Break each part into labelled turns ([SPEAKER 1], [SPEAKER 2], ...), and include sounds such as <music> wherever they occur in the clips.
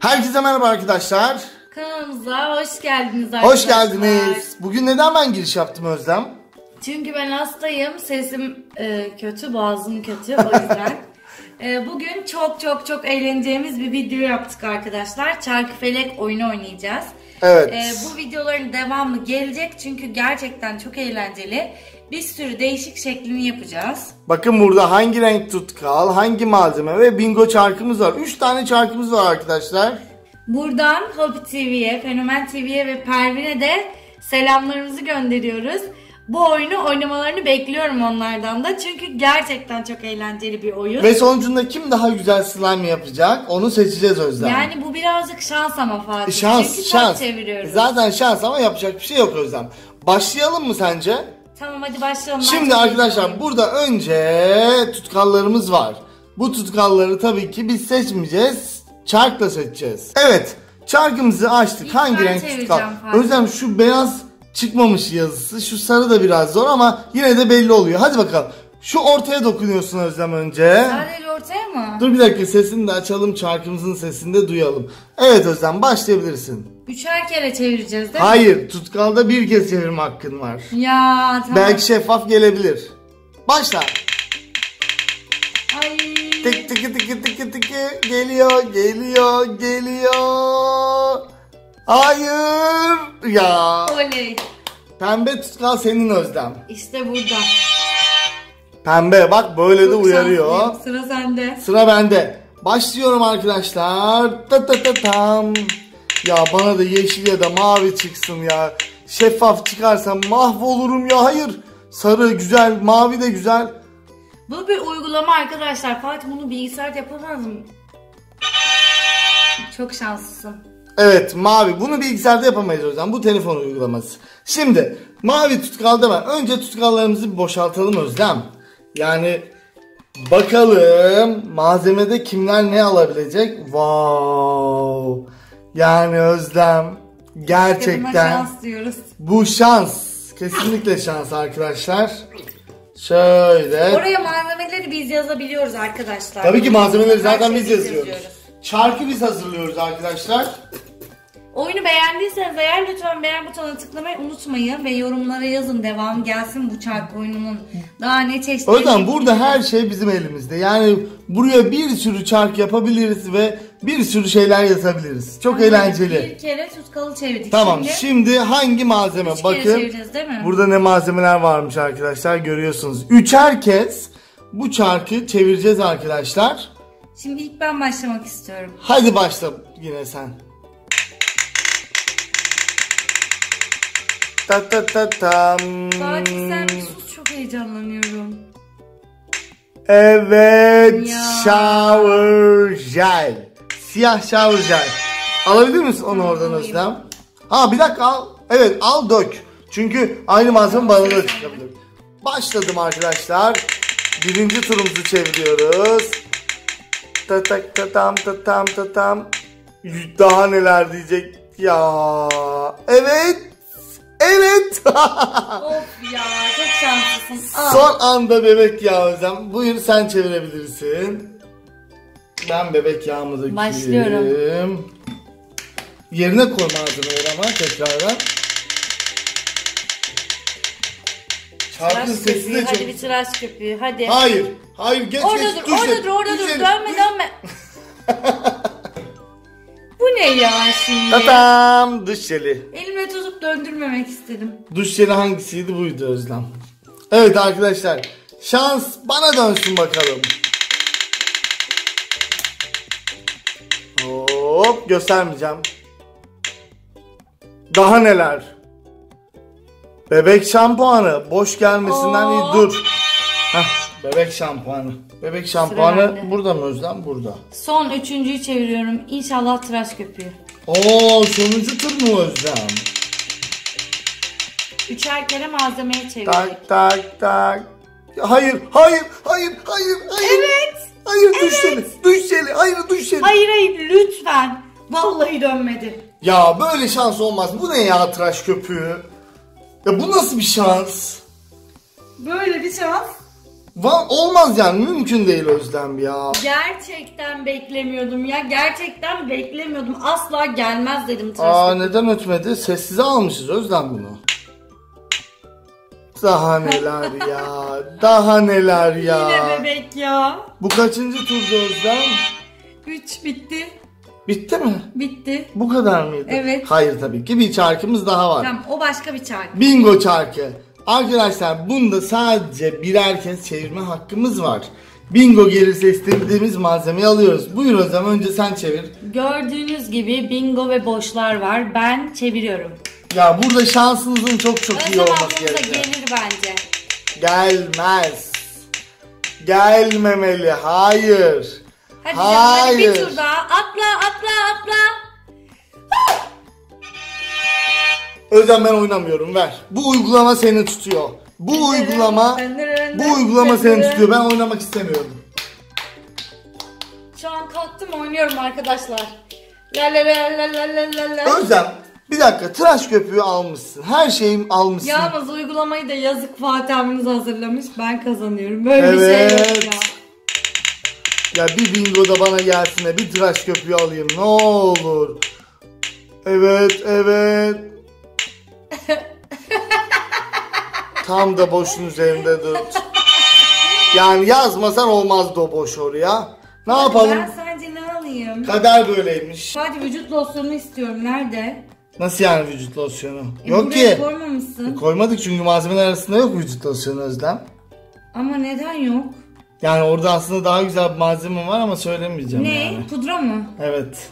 [SPEAKER 1] Herkese merhaba arkadaşlar.
[SPEAKER 2] Kanalımıza hoş geldiniz arkadaşlar.
[SPEAKER 1] Hoş geldiniz. Bugün neden ben giriş yaptım Özlem?
[SPEAKER 2] Çünkü ben hastayım. Sesim e, kötü, boğazım kötü o <laughs> yüzden. e, bugün çok çok çok eğleneceğimiz bir video yaptık arkadaşlar. Çarkı felek oyunu oynayacağız.
[SPEAKER 1] Evet.
[SPEAKER 2] E, bu videoların devamı gelecek çünkü gerçekten çok eğlenceli. Bir sürü değişik şeklini yapacağız.
[SPEAKER 1] Bakın burada hangi renk tutkal, hangi malzeme ve bingo çarkımız var. 3 tane çarkımız var arkadaşlar.
[SPEAKER 2] Buradan Hopi TV'ye, Fenomen TV'ye ve Pervin'e de selamlarımızı gönderiyoruz. Bu oyunu oynamalarını bekliyorum onlardan da. Çünkü gerçekten çok eğlenceli bir oyun.
[SPEAKER 1] Ve sonucunda kim daha güzel slime yapacak onu seçeceğiz Özlem.
[SPEAKER 2] Yani bu birazcık şans ama Fatih.
[SPEAKER 1] şans,
[SPEAKER 2] Çünkü
[SPEAKER 1] şans.
[SPEAKER 2] çeviriyoruz.
[SPEAKER 1] Zaten şans ama yapacak bir şey yok Özlem. Başlayalım mı sence?
[SPEAKER 2] Tamam hadi başlayalım.
[SPEAKER 1] Şimdi arkadaşlar burada önce tutkallarımız var. Bu tutkalları tabii ki biz seçmeyeceğiz. Çarkla seçeceğiz. Evet. Çarkımızı açtık.
[SPEAKER 2] İlk
[SPEAKER 1] Hangi renk tutkal? Özlem şu beyaz çıkmamış yazısı. Şu sarı da biraz zor ama yine de belli oluyor. Hadi bakalım. Şu ortaya dokunuyorsun Özlem önce.
[SPEAKER 2] Sadece ortaya mı?
[SPEAKER 1] Dur bir dakika sesini de açalım. Çarkımızın sesini de duyalım. Evet Özlem başlayabilirsin.
[SPEAKER 2] Üçer kere çevireceğiz değil mi?
[SPEAKER 1] Hayır. Tutkalda bir kez çevirme hakkın var.
[SPEAKER 2] Ya tamam.
[SPEAKER 1] Belki şeffaf gelebilir. Başla.
[SPEAKER 2] Ay.
[SPEAKER 1] Tık tık tık tık tık geliyor geliyor geliyor. Hayır ya.
[SPEAKER 2] Oley.
[SPEAKER 1] Pembe tutkal senin Özlem.
[SPEAKER 2] İşte burada.
[SPEAKER 1] Pembe bak böyle de
[SPEAKER 2] Çok
[SPEAKER 1] uyarıyor.
[SPEAKER 2] şanslıyım. Sıra sende.
[SPEAKER 1] Sıra bende. Başlıyorum arkadaşlar. Ta ta ta tam. Ya bana da yeşil ya da mavi çıksın ya. Şeffaf çıkarsa mahvolurum ya. Hayır. Sarı güzel, mavi de güzel.
[SPEAKER 2] Bu bir uygulama arkadaşlar. Fatih bunu bilgisayarda yapamaz mı? Çok şanslısın.
[SPEAKER 1] Evet mavi. Bunu bilgisayarda yapamayız o yüzden. Bu telefon uygulaması. Şimdi mavi tutkalda var. Önce tutkallarımızı bir boşaltalım Özlem. Yani bakalım malzemede kimler ne alabilecek? Wow. Yani Özlem gerçekten
[SPEAKER 2] şans diyoruz.
[SPEAKER 1] bu şans. Kesinlikle şans arkadaşlar. Şöyle.
[SPEAKER 2] Oraya malzemeleri biz yazabiliyoruz arkadaşlar.
[SPEAKER 1] Tabii ki malzemeleri zaten biz yazıyoruz. Çarkı biz hazırlıyoruz arkadaşlar.
[SPEAKER 2] Oyunu beğendiyseniz eğer lütfen beğen butonuna tıklamayı unutmayın ve yorumlara yazın devam gelsin bu çark oyununun. Daha ne çeşitli.
[SPEAKER 1] O yüzden burada her şey bizim elimizde. Yani buraya bir sürü çark yapabiliriz ve bir sürü şeyler yazabiliriz. Çok eğlenceli.
[SPEAKER 2] Bir kere tutkalı çevirdik.
[SPEAKER 1] Tamam
[SPEAKER 2] Şimdi,
[SPEAKER 1] şimdi hangi malzeme?
[SPEAKER 2] üç
[SPEAKER 1] Bakın
[SPEAKER 2] değil mi?
[SPEAKER 1] burada ne malzemeler varmış arkadaşlar görüyorsunuz. Üçer kez bu çarkı çevireceğiz arkadaşlar.
[SPEAKER 2] Şimdi ilk ben başlamak istiyorum.
[SPEAKER 1] Hadi başla yine sen. Ta ta ta tam.
[SPEAKER 2] Fatih sen bir sus çok heyecanlanıyorum.
[SPEAKER 1] Evet,
[SPEAKER 2] Ya.
[SPEAKER 1] shower gel. Siyah shower gel. Alabilir misin onu oradan. Özlem? Ha bir dakika al. Evet al dök. Çünkü aynı malzeme bana da çıkabilir. Başladım arkadaşlar. Birinci turumuzu çeviriyoruz. Ta ta ta tam ta tam ta tam. Daha neler diyecek ya. Evet. Evet. <laughs>
[SPEAKER 2] of ya çok şanslısın. Al.
[SPEAKER 1] Son anda bebek yağı Özlem. Buyur sen çevirebilirsin. Ben bebek yağımı dökeyim.
[SPEAKER 2] Başlıyorum.
[SPEAKER 1] Yerine koy malzemeleri ama tekrardan.
[SPEAKER 2] Tıraş
[SPEAKER 1] sesi
[SPEAKER 2] köpüğü,
[SPEAKER 1] de çok...
[SPEAKER 2] hadi bir tıraş köpüğü hadi.
[SPEAKER 1] Hayır. Hayır geç
[SPEAKER 2] Orada
[SPEAKER 1] geç.
[SPEAKER 2] dur, orada dur, orada dur. Dönme, dönme. <laughs> Bu ne ya şimdi?
[SPEAKER 1] Tatam duş jeli.
[SPEAKER 2] Elime tutup döndürmemek istedim.
[SPEAKER 1] Duş jeli hangisiydi buydu Özlem. Evet arkadaşlar. Şans bana dönsün bakalım. Hop göstermeyeceğim. Daha neler? Bebek şampuanı. Boş gelmesinden iyi
[SPEAKER 2] Oo.
[SPEAKER 1] dur. Heh, bebek şampuanı. Bebek şampuanı
[SPEAKER 2] bende.
[SPEAKER 1] burada mı Özlem? Burada.
[SPEAKER 2] Son üçüncüyü çeviriyorum. İnşallah tıraş köpüğü.
[SPEAKER 1] Oo sonuncu tur mu Özlem?
[SPEAKER 2] Üçer kere malzemeyi çevirdik.
[SPEAKER 1] Tak tak tak. Hayır, hayır, hayır, hayır, hayır.
[SPEAKER 2] Evet.
[SPEAKER 1] Hayır duş jeli, duş jeli, hayır duş jeli.
[SPEAKER 2] Hayır hayır lütfen. Vallahi dönmedi.
[SPEAKER 1] Ya böyle şans olmaz. Bu ne ya tıraş köpüğü? Ya bu nasıl bir şans?
[SPEAKER 2] Böyle bir şans
[SPEAKER 1] Va- olmaz yani mümkün değil Özlem ya.
[SPEAKER 2] Gerçekten beklemiyordum ya. Gerçekten beklemiyordum. Asla gelmez dedim tıraş
[SPEAKER 1] Aa neden ötmedi? Sessize almışız Özlem bunu. Daha neler <laughs> ya. Daha neler ya.
[SPEAKER 2] Yine bebek ya.
[SPEAKER 1] Bu kaçıncı turdu Özlem?
[SPEAKER 2] 3 bitti.
[SPEAKER 1] Bitti mi?
[SPEAKER 2] Bitti.
[SPEAKER 1] Bu kadar mıydı?
[SPEAKER 2] Evet.
[SPEAKER 1] Hayır tabii ki bir çarkımız daha var.
[SPEAKER 2] Tamam o başka bir çarkı.
[SPEAKER 1] Bingo çarkı. Arkadaşlar bunda sadece birer kez çevirme hakkımız var. Bingo gelirse istediğimiz malzemeyi alıyoruz. Buyur o zaman önce sen çevir.
[SPEAKER 2] Gördüğünüz gibi bingo ve boşlar var. Ben çeviriyorum.
[SPEAKER 1] Ya burada şansınızın çok çok iyi
[SPEAKER 2] Özlem
[SPEAKER 1] olması
[SPEAKER 2] ablamız da
[SPEAKER 1] gerekiyor.
[SPEAKER 2] gelir bence.
[SPEAKER 1] Gelmez. Gelmemeli. Hayır.
[SPEAKER 2] Hadi canım hadi bir
[SPEAKER 1] Hayır.
[SPEAKER 2] tur daha. Atla atla atla.
[SPEAKER 1] Özlem ben oynamıyorum ver. Bu uygulama seni tutuyor. Bu uygulama bu uygulama seni tutuyor. Ben oynamak istemiyorum.
[SPEAKER 2] Şu an kalktım oynuyorum arkadaşlar. La la la la la la la la.
[SPEAKER 1] Özlem bir dakika tıraş köpüğü almışsın. Her şeyim almışsın.
[SPEAKER 2] Yalnız uygulamayı da yazık Fatih abimiz hazırlamış. Ben kazanıyorum. Böyle bir şey yok ya.
[SPEAKER 1] Ya bir bingo da bana gelsin de bir tıraş köpüğü alayım ne olur. Evet evet. Tam da boşun üzerinde dur. Yani yazmasan olmazdı o boş oraya. Ne yapalım?
[SPEAKER 2] Ben sence ne alayım?
[SPEAKER 1] Kader böyleymiş.
[SPEAKER 2] Sadece vücut losyonu istiyorum. Nerede?
[SPEAKER 1] Nasıl yani vücut losyonu?
[SPEAKER 2] E,
[SPEAKER 1] yok ki.
[SPEAKER 2] koymamışsın.
[SPEAKER 1] Koymadık çünkü malzemeler arasında yok vücut losyonu Özlem.
[SPEAKER 2] Ama neden yok?
[SPEAKER 1] Yani orada aslında daha güzel bir malzeme var ama söylemeyeceğim
[SPEAKER 2] Ne?
[SPEAKER 1] yani.
[SPEAKER 2] Pudra mı?
[SPEAKER 1] Evet.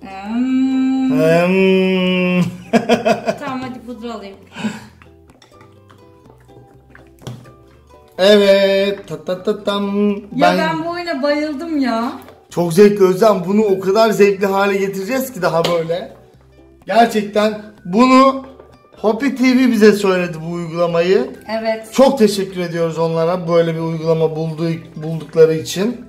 [SPEAKER 2] Hmm.
[SPEAKER 1] Hmm. <laughs>
[SPEAKER 2] tamam hadi pudra alayım.
[SPEAKER 1] evet. Ta ta ta tam.
[SPEAKER 2] Ya ben... bu oyuna bayıldım ya.
[SPEAKER 1] Çok zevkli Özlem. Bunu o kadar zevkli hale getireceğiz ki daha böyle. Gerçekten bunu Hopi TV bize söyledi bu uygulamayı.
[SPEAKER 2] Evet.
[SPEAKER 1] Çok teşekkür ediyoruz onlara böyle bir uygulama bulduğu, buldukları için.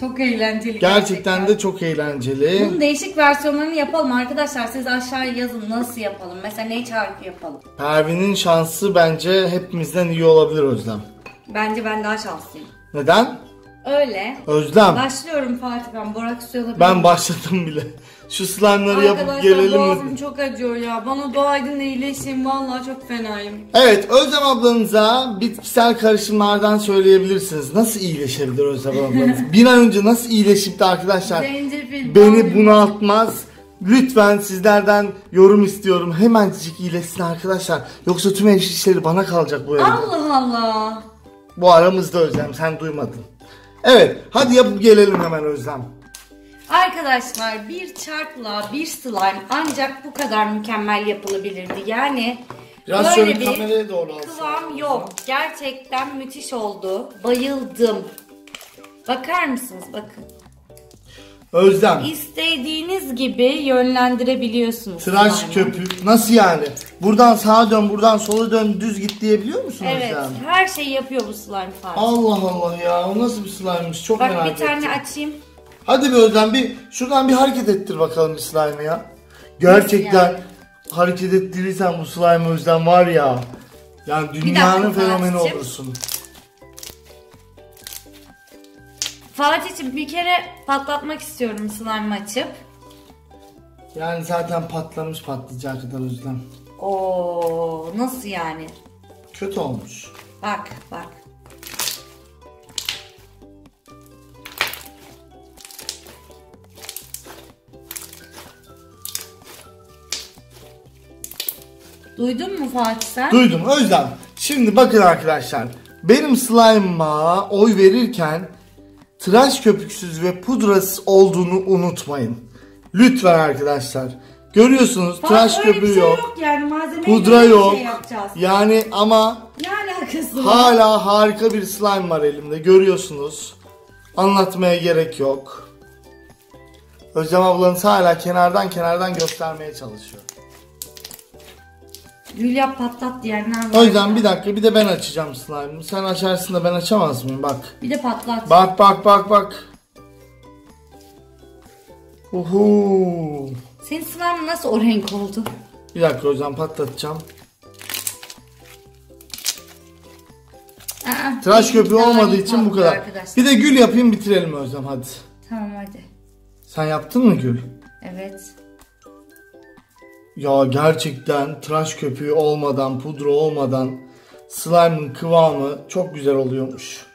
[SPEAKER 2] Çok eğlenceli.
[SPEAKER 1] Gerçekten de çok eğlenceli.
[SPEAKER 2] Bunun değişik versiyonlarını yapalım arkadaşlar. Siz aşağıya yazın nasıl yapalım. Mesela ne çarkı yapalım.
[SPEAKER 1] Pervin'in şansı bence hepimizden iyi olabilir Özlem.
[SPEAKER 2] Bence ben daha şanslıyım.
[SPEAKER 1] Neden?
[SPEAKER 2] Öyle.
[SPEAKER 1] Özlem.
[SPEAKER 2] Başlıyorum Fatih ben. Borak alabilirim.
[SPEAKER 1] Ben başladım bile. Şu slime'ları yapıp gelelim mi?
[SPEAKER 2] çok acıyor ya. Bana dua edin de iyileşeyim. Vallahi çok fenayım.
[SPEAKER 1] Evet Özlem ablanıza bitkisel karışımlardan söyleyebilirsiniz. Nasıl iyileşebilir Özlem ablanız? <laughs> Bir an önce nasıl iyileşip de arkadaşlar
[SPEAKER 2] Zencefil.
[SPEAKER 1] beni bunaltmaz. Lütfen sizlerden yorum istiyorum. Hemencik iyileşsin arkadaşlar. Yoksa tüm ev işleri bana kalacak bu evde.
[SPEAKER 2] Allah Allah.
[SPEAKER 1] Bu aramızda Özlem sen duymadın. Evet hadi yapıp gelelim hemen Özlem.
[SPEAKER 2] Arkadaşlar bir çarkla bir slime ancak bu kadar mükemmel yapılabilirdi. Yani
[SPEAKER 1] Biraz
[SPEAKER 2] böyle
[SPEAKER 1] şöyle
[SPEAKER 2] bir
[SPEAKER 1] doğru
[SPEAKER 2] kıvam yok. Gerçekten müthiş oldu. Bayıldım. Bakar mısınız? Bakın.
[SPEAKER 1] Özlem
[SPEAKER 2] İstediğiniz gibi yönlendirebiliyorsunuz.
[SPEAKER 1] tıraş
[SPEAKER 2] slime'ı.
[SPEAKER 1] köpük nasıl yani? Buradan sağa dön buradan sola dön düz git diyebiliyor musun
[SPEAKER 2] Evet,
[SPEAKER 1] Özlem?
[SPEAKER 2] her şeyi yapıyor bu slime Fatih.
[SPEAKER 1] Allah Allah ya o nasıl bir slime'mış çok
[SPEAKER 2] Bak
[SPEAKER 1] merak
[SPEAKER 2] bir
[SPEAKER 1] ettim.
[SPEAKER 2] tane açayım.
[SPEAKER 1] Hadi bir Özlem bir şuradan bir hareket ettir bakalım bir slime'ı ya. Gerçekten
[SPEAKER 2] yani?
[SPEAKER 1] hareket ettirirsen bu slime Özlem var ya. Yani dünyanın
[SPEAKER 2] dakika
[SPEAKER 1] fenomeni olursun.
[SPEAKER 2] Fatih'ciğim bir kere patlatmak istiyorum slime açıp.
[SPEAKER 1] Yani zaten patlamış patlayacağı kadar Özlem.
[SPEAKER 2] Oo, nasıl yani?
[SPEAKER 1] Kötü olmuş.
[SPEAKER 2] Bak bak. Duydun mu Fatih sen?
[SPEAKER 1] Duydum Özlem. Şimdi bakın arkadaşlar. Benim slime'ıma oy verirken tıraş köpüksüz ve pudrasız olduğunu unutmayın. Lütfen arkadaşlar. Görüyorsunuz
[SPEAKER 2] Fatih,
[SPEAKER 1] tıraş köpüğü
[SPEAKER 2] şey
[SPEAKER 1] yok.
[SPEAKER 2] yani malzemeyi
[SPEAKER 1] Pudra
[SPEAKER 2] bir
[SPEAKER 1] yok.
[SPEAKER 2] Şey yapacağız.
[SPEAKER 1] Yani ama hala harika bir slime var elimde. Görüyorsunuz. Anlatmaya gerek yok. Özlem ablanız hala kenardan kenardan göstermeye çalışıyor.
[SPEAKER 2] Hülya patlat diyenler var.
[SPEAKER 1] O yüzden bir dakika bir de ben açacağım slime'ı. Sen açarsın da ben açamaz mıyım? Bak.
[SPEAKER 2] Bir de patlat.
[SPEAKER 1] Bak bak bak bak. Uhu.
[SPEAKER 2] Senin slime nasıl o renk oldu?
[SPEAKER 1] Bir dakika o yüzden patlatacağım.
[SPEAKER 2] Aa,
[SPEAKER 1] Tıraş köpüğü olmadığı için bu kadar.
[SPEAKER 2] arkadaşlar.
[SPEAKER 1] Bir de gül yapayım bitirelim Özlem hadi.
[SPEAKER 2] Tamam hadi.
[SPEAKER 1] Sen yaptın mı gül?
[SPEAKER 2] Evet.
[SPEAKER 1] Ya gerçekten tıraş köpüğü olmadan, pudra olmadan slime'ın kıvamı çok güzel oluyormuş.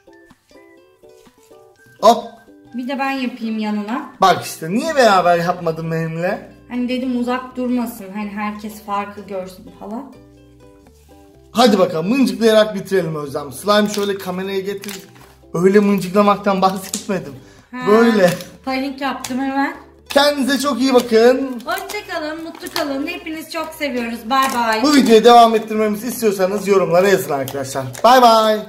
[SPEAKER 1] Hop.
[SPEAKER 2] Bir de ben yapayım yanına.
[SPEAKER 1] Bak işte niye beraber yapmadın benimle?
[SPEAKER 2] Hani dedim uzak durmasın. Hani herkes farkı görsün falan.
[SPEAKER 1] Hadi bakalım mıncıklayarak bitirelim Özlem. Slime şöyle kameraya getir. Öyle mıncıklamaktan <laughs> bahsetmedim.
[SPEAKER 2] Ha,
[SPEAKER 1] Böyle.
[SPEAKER 2] Panik yaptım hemen.
[SPEAKER 1] Kendinize çok iyi bakın.
[SPEAKER 2] Hoşçakalın, mutlu kalın. Hepiniz çok seviyoruz. Bay bay.
[SPEAKER 1] Bu videoyu devam ettirmemizi istiyorsanız yorumlara yazın arkadaşlar. Bay bay.